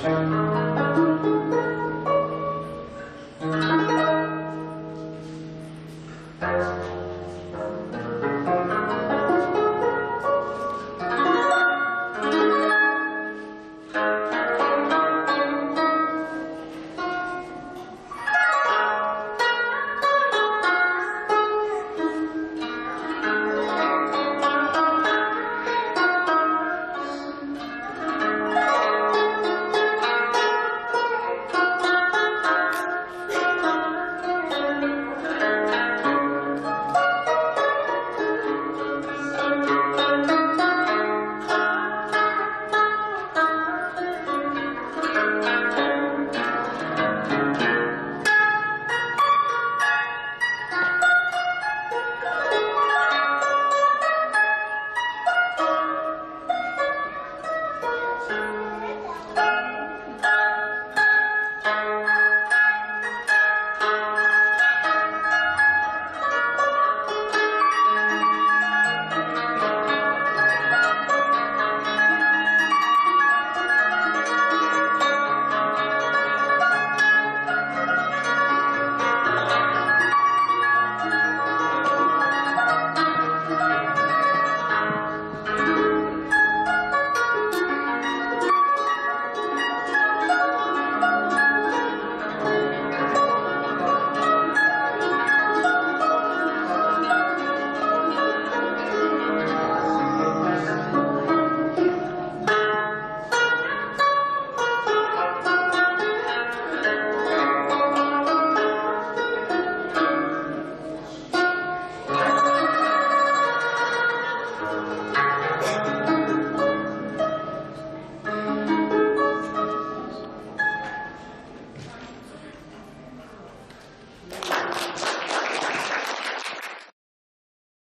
Thank you. Bye.